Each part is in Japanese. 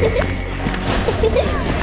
あ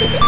Okay.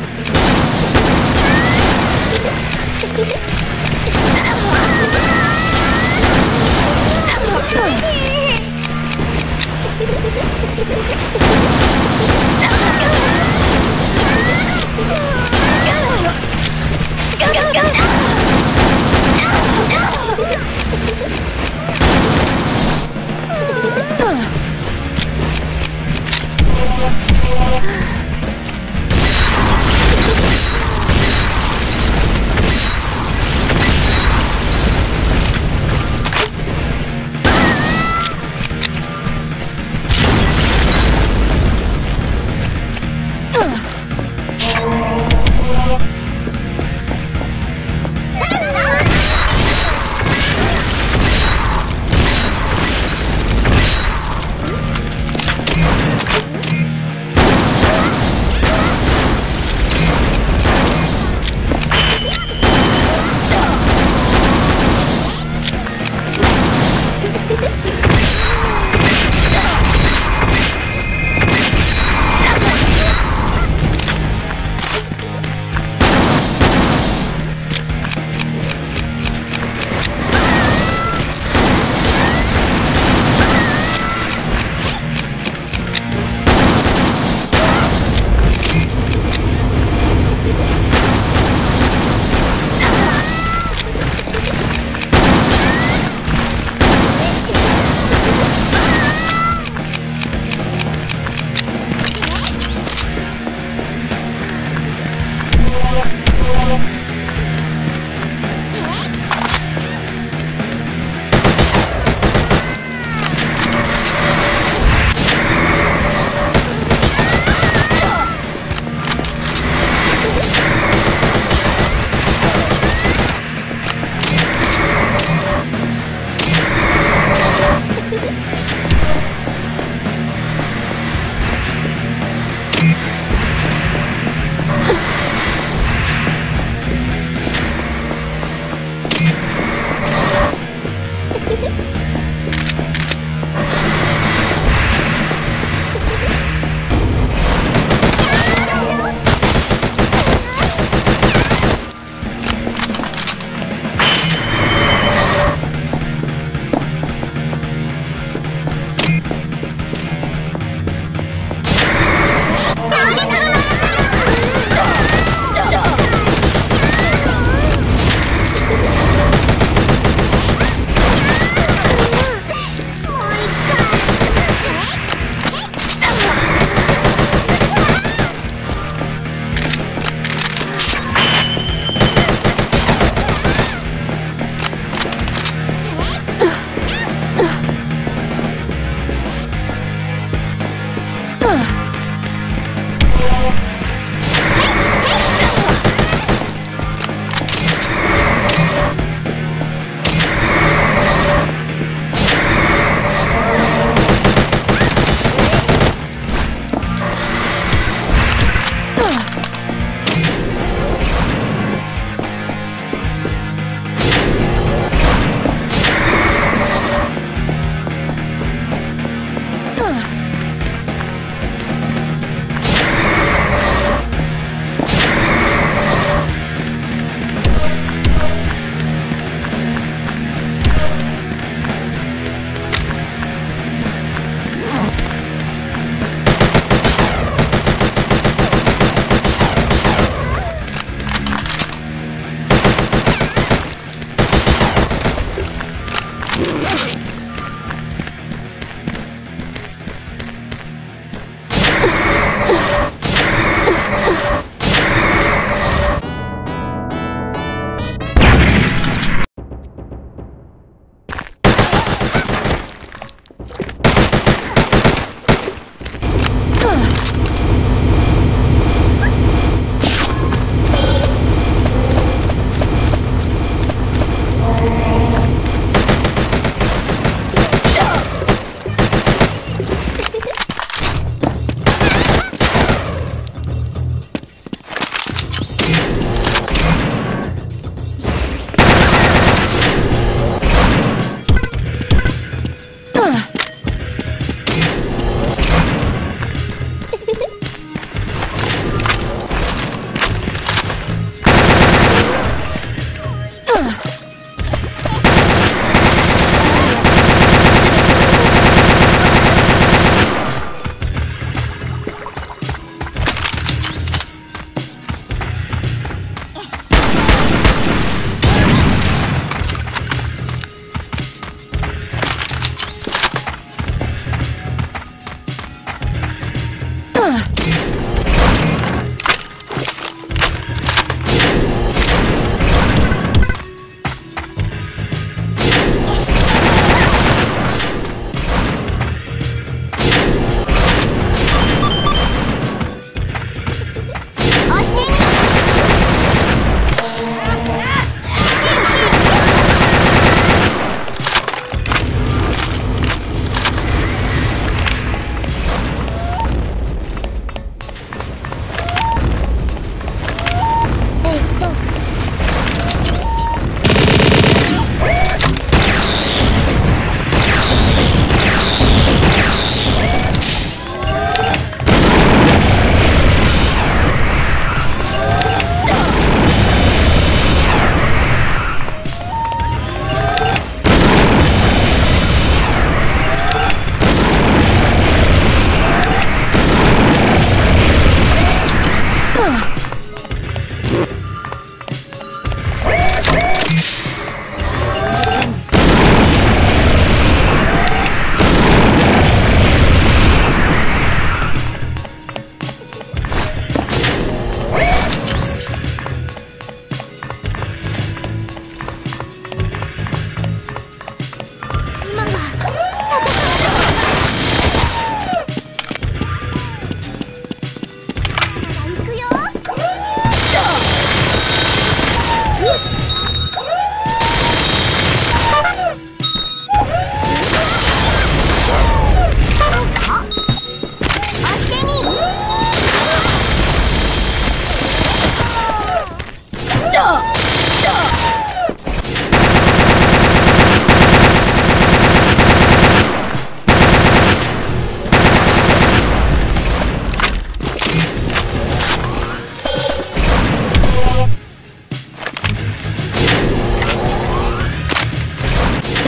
Ah!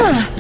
Ugh.